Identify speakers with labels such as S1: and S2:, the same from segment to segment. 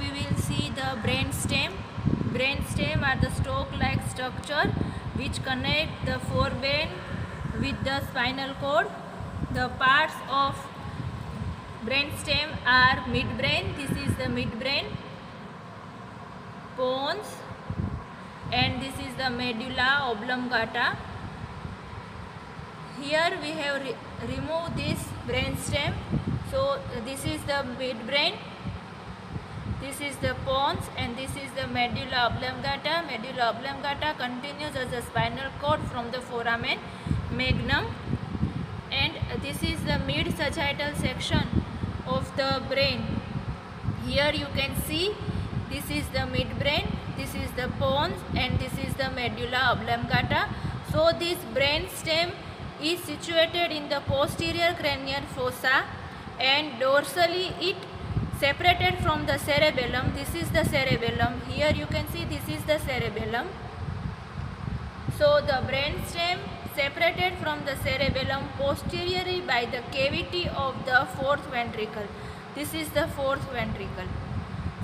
S1: We will see the brain stem. Brain stem are the stalk-like structure which connect the forebrain with the spinal cord. The parts of brain stem are midbrain. This is the midbrain, pons, and this is the medulla oblongata. Here we have re- removed this brain stem. So this is the midbrain this is the pons and this is the medulla oblongata. Medulla oblongata continues as a spinal cord from the foramen magnum and this is the mid sagittal section of the brain. Here you can see this is the midbrain, this is the pons and this is the medulla oblongata. So this brain stem is situated in the posterior cranial fossa and dorsally it separated from the cerebellum this is the cerebellum. Here you can see this is the cerebellum. So the brain stem separated from the cerebellum posteriorly by the cavity of the fourth ventricle. This is the fourth ventricle.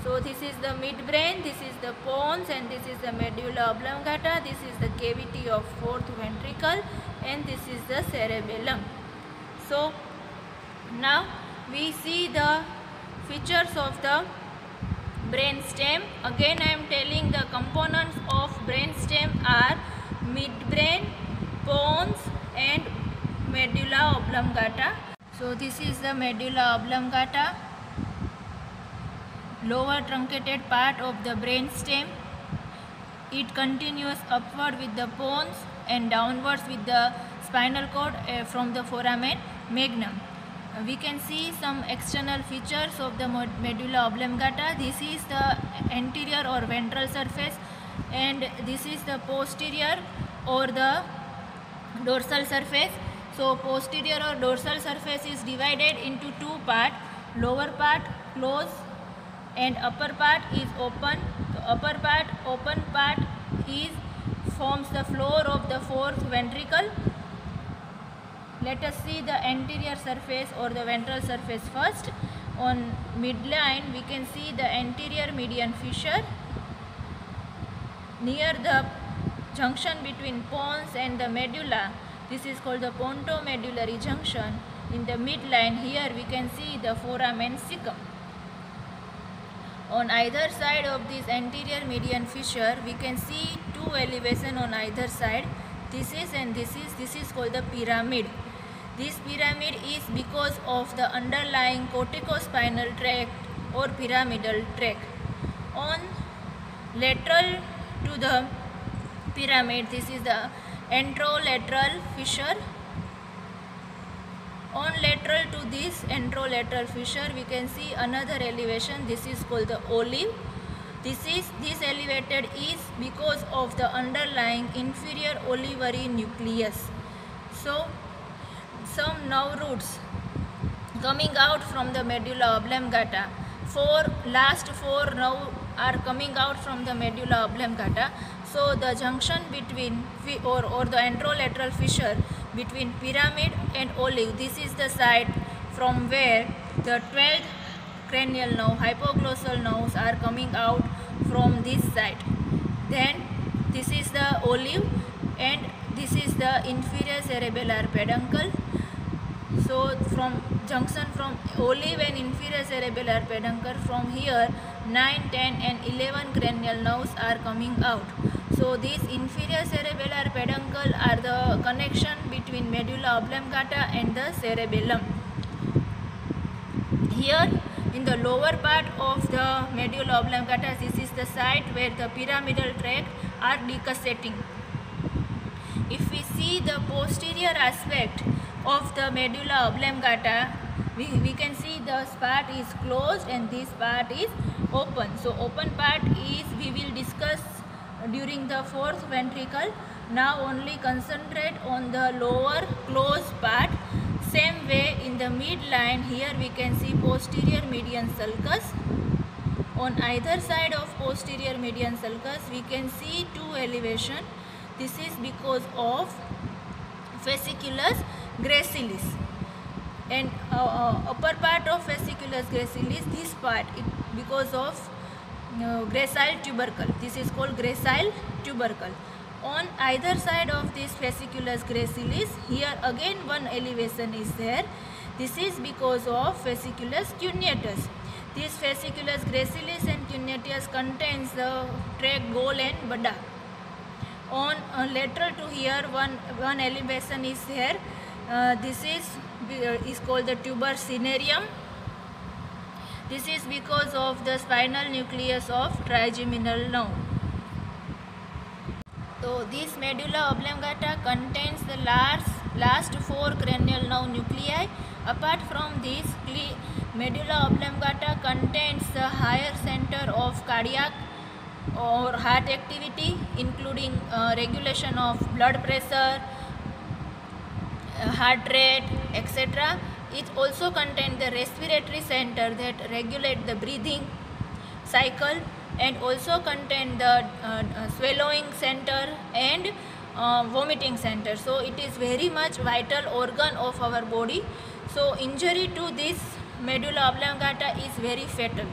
S1: So this is the midbrain this is the pons and this is the medulla oblongata. This is the cavity of fourth ventricle and this is the cerebellum. So now we see the features of the brain stem. Again i am telling the components of brain stem are midbrain pons and medulla oblongata. So this is the medulla oblongata lower truncated part of the brain stem. It continues upward with the pons and downwards with the spinal cord uh, from the foramen magnum we can see some external features of the medulla oblongata. This is the anterior or ventral surface and this is the posterior or the dorsal surface. So posterior or dorsal surface is divided into two part lower part closed and upper part is open. The upper part open part is forms the floor of the fourth ventricle let us see the anterior surface or the ventral surface first. On midline we can see the anterior median fissure near the junction between pons and the medulla. This is called the pontomedullary junction. In the midline here we can see the foramen cecum on either side of this anterior median fissure we can see two elevation on either side. This is and this is this is called the pyramid this pyramid is because of the underlying corticospinal tract or pyramidal tract. On lateral to the pyramid, this is the anterolateral fissure. On lateral to this anterolateral fissure, we can see another elevation. This is called the olive. This is this elevated is because of the underlying inferior olivary nucleus. So some nerve roots coming out from the medulla oblongata. Four last four nerve are coming out from the medulla oblongata. So the junction between or, or the anterolateral fissure between pyramid and olive. This is the site from where the 12th cranial nerve, hypoglossal nerves are coming out from this side. Then this is the olive and this is the inferior cerebellar peduncle so from junction from olive and inferior cerebellar peduncle from here 9 10 and 11 cranial nerves are coming out. So these inferior cerebellar peduncle are the connection between medulla oblongata and the cerebellum. Here in the lower part of the medulla oblongata this is the site where the pyramidal tract are decussating if we see the posterior aspect of the medulla oblongata we, we can see this part is closed and this part is open. So open part is we will discuss during the fourth ventricle. Now only concentrate on the lower closed part. Same way in the midline here we can see posterior median sulcus. On either side of posterior median sulcus we can see two elevation. This is because of fasciculus gracilis and uh, uh, upper part of fasciculus gracilis this part it, because of uh, gracile tubercle. This is called gracile tubercle. On either side of this fasciculus gracilis, here again one elevation is there. This is because of fasciculus cuneatus. This fasciculus gracilis and cuneatus contains the tract Goll and Burdach. On uh, lateral to here, one one elevation is here. Uh, this is uh, is called the tuber cinereum this is because of the spinal nucleus of trigeminal nerve. So this medulla oblongata contains the last, last four cranial nerve nuclei. Apart from this, medulla oblongata contains the higher center of cardiac or heart activity including uh, regulation of blood pressure, heart rate, etc it also contains the respiratory center that regulate the breathing cycle and also contain the uh, uh, swallowing center and uh, vomiting center. So it is very much vital organ of our body. So injury to this medulla oblongata is very fatal